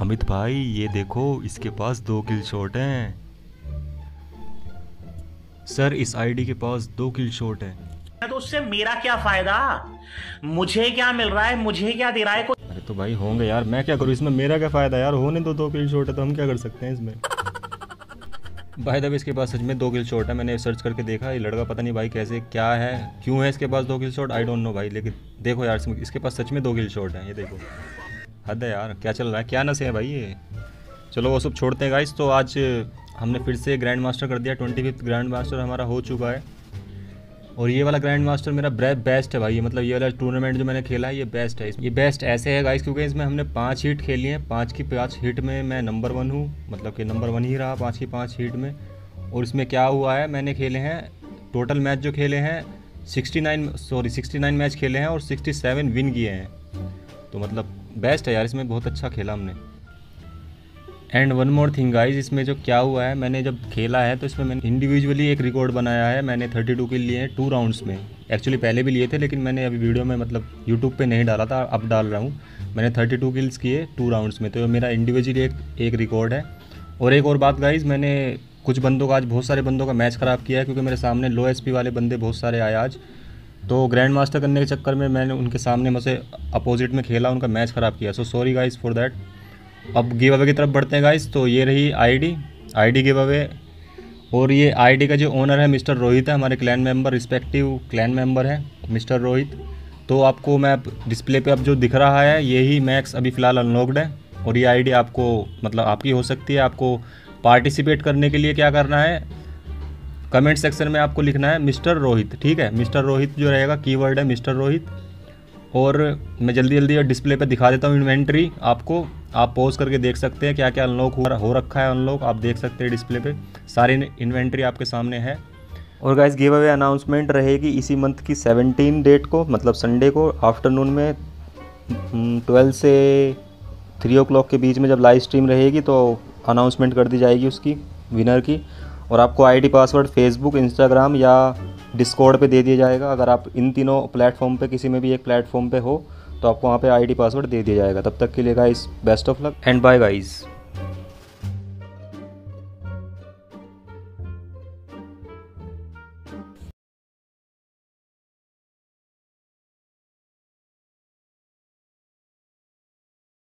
अमित भाई ये देखो इसके पास दो किल शॉट हैं। सर इस आईडी के पास दो किल शॉट हैं। तो उससे मेरा क्या फ़ायदा? मुझे क्या मिल रहा है? मुझे क्या दे रहा है? कोई अरे तो भाई होंगे यार मैं क्या करूँ? इसमें मेरा क्या फ़ायदा यार? होने दो दो किल शॉट है तो हम क्या कर सकते हैं इसमें? भाई दब इसके पास सच में दो किल शॉट है। मैंने सर्च करके देखा ये लड़का पता नहीं भाई कैसे क्या है क्यों है इसके पास दो kill shot I don't know भाई लेकिन देखो यार इसके पास सच में दो किल शॉट है ये देखो। हद है यार, क्या चल रहा है? क्या नशे है भाई ये? चलो वो सब छोड़ते हैं गाइस तो आज हमने फिर से ग्रैंड मास्टर कर दिया ट्वेंटी फिफ्थ ग्रैंड मास्टर हमारा हो चुका है। और ये वाला ग्रैंड मास्टर मेरा बेस्ट है भाई, ये मतलब ये वाला टूर्नामेंट जो मैंने खेला है, ये बेस्ट है। ये बेस्ट ऐसे है गाइस क्योंकि इसमें हमने पाँच हीट खेली हैं, पाँच की पाँच हीट में मैं नंबर वन हूँ मतलब कि नंबर वन ही रहा पाँच की पाँच हीट में। और इसमें क्या हुआ है, मैंने खेले हैं टोटल मैच जो खेले हैं 69 सॉरी 69 मैच खेले हैं और 67 विन किए हैं। तो मतलब बेस्ट है यार, इसमें बहुत अच्छा खेला हमने। And one more thing guys इसमें जो क्या हुआ है, मैंने जब खेला है तो इसमें मैंने इंडिविजुअली एक रिकॉर्ड बनाया है, मैंने 32 के लिए टू राउंड्स में। एक्चुअली पहले भी लिए थे, लेकिन मैंने अभी वीडियो में मतलब यूट्यूब पे नहीं डाला था, अब डाल रहा हूँ। मैंने 32 किल्स किए टू राउंड्स में तो मेरा इंडिविजुअली एक एक रिकॉर्ड है। और एक और बात गाइज़ मैंने कुछ बंदों का, आज बहुत सारे बंदों का मैच ख़राब किया है, क्योंकि मेरे सामने लो एसपी वाले बंदे बहुत सारे आए आज। तो ग्रैंड मास्टर करने के चक्कर में मैंने उनके सामने मुझे अपोजिट में खेला, उनका मैच ख़राब किया। So sorry guys for that अब गिव अवे की तरफ़ बढ़ते हैं गाइस तो ये रही आईडी आईडी गिव अवे और ये आईडी का जो ओनर है मिस्टर रोहित है, हमारे clan member respective clan member है मिस्टर रोहित तो आपको मैं डिस्प्ले पे अब जो दिख रहा है यही मैक्स अभी फ़िलहाल अनलॉक्ड है। और ये आईडी आपको मतलब आपकी हो सकती है, आपको पार्टिसिपेट करने के लिए क्या करना है? कमेंट सेक्शन में आपको लिखना है मिस्टर रोहित ठीक है? मिस्टर रोहित जो रहेगा कीवर्ड है मिस्टर रोहित। और मैं जल्दी जल्दी डिस्प्ले पर दिखा देता हूँ इन्वेंट्री आपको। आप पोज करके देख सकते हैं क्या क्या अनलॉक हो हो रखा है अनलॉक आप देख सकते हैं डिस्प्ले पे। सारी इन्वेंट्री आपके सामने है। और गाइस गिव अवे अनाउंसमेंट रहेगी इसी मंथ की 17 डेट को मतलब संडे को आफ्टरनून में ट्वेल्व हम्म, से थ्री ओ के बीच में जब लाइव स्ट्रीम रहेगी तो अनाउंसमेंट कर दी जाएगी उसकी विनर की। और आपको आईडी पासवर्ड फेसबुक इंस्टाग्राम या डिस्कॉर्ड पे दे दिया जाएगा। अगर आप इन तीनों प्लेटफॉर्म पे, किसी में भी एक प्लेटफॉर्म पे हो तो आपको वहाँ पे आईडी पासवर्ड दे दिया जाएगा। तब तक के लिए guys best of luck and bye guys